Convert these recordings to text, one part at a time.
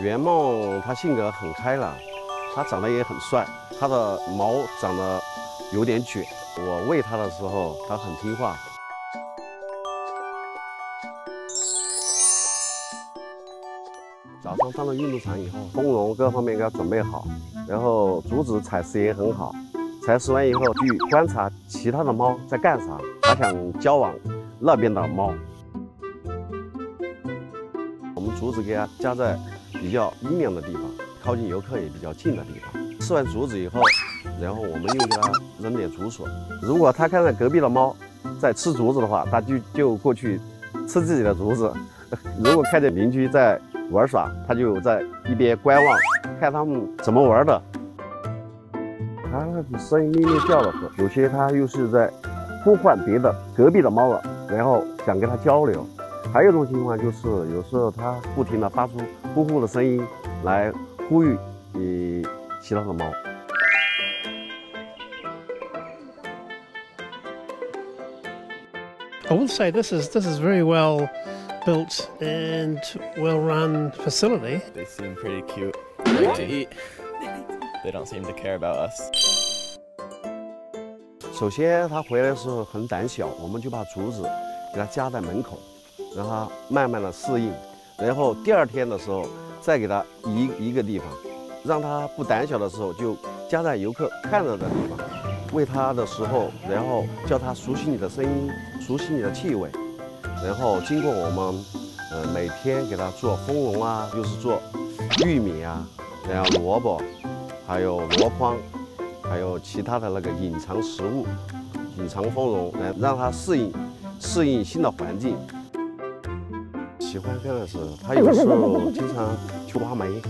圆梦他性格很开朗他长得也很帅他的毛长得有点卷我喂他的时候他很听话。早上上了运动场以后，丰容各方面给它准备好，然后竹子采食也很好。采食完以后，去观察其他的猫在干啥，它想交往那边的猫。我们竹子给它夹在比较阴凉的地方，靠近游客也比较近的地方。吃完竹子以后，然后我们又给它扔点竹笋。如果它看到隔壁的猫在吃竹子的话，它就就过去吃自己的竹子；如果看见邻居在玩耍，它就在一边观望，看他们怎么玩的。它声音咩咩叫的时候，有些它又是在呼唤别的隔壁的猫了，然后想跟它交流。还有一种情况就是，有时候它不停的发出呼呼的声音来呼吁你其他的猫。I would say this is this is very well built and well run facility. They seem pretty cute. Great to eat. They don't seem to care about us. 首先，它回来的时候很胆小，我们就把竹子给它夹在门口，让它慢慢的适应。然后第二天的时候，再给它移一个地方，让它不胆小的时候，就夹在游客看到的地方。喂它的时候，然后叫它熟悉你的声音，熟悉你的气味。然后经过我们，呃，每天给它做蜂蛹啊，又是做玉米啊，然后萝卜。还有箩筐，还有其他的那个隐藏食物、隐藏丰容，来让它适应适应新的环境。喜欢干的是，它有时候经常去挖煤，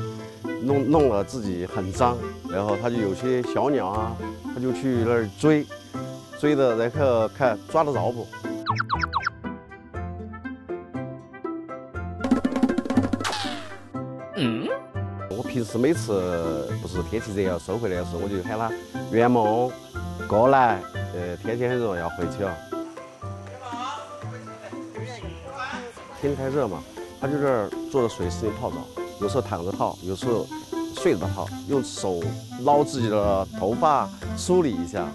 弄弄了自己很脏，然后它就有些小鸟啊，它就去那儿追，追的然后看抓得着不？平时每次不是天气热要收回来的时候，我就喊他圆梦过来。呃，天气很热要回去了。天太热嘛，他就这儿坐在水池里泡澡，有时候躺着泡，有时候睡着泡，用手捞自己的头发梳理一下，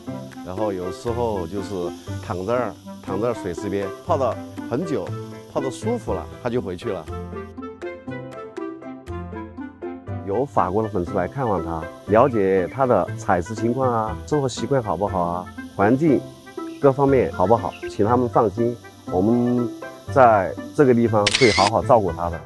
然后有时候就是躺在这儿，躺在水池边泡到很久，泡的舒服了，他就回去了。有法国的粉丝来看望他，了解他的采食情况啊，生活习惯好不好啊，环境各方面好不好，请他们放心，我们在这个地方会好好照顾他的。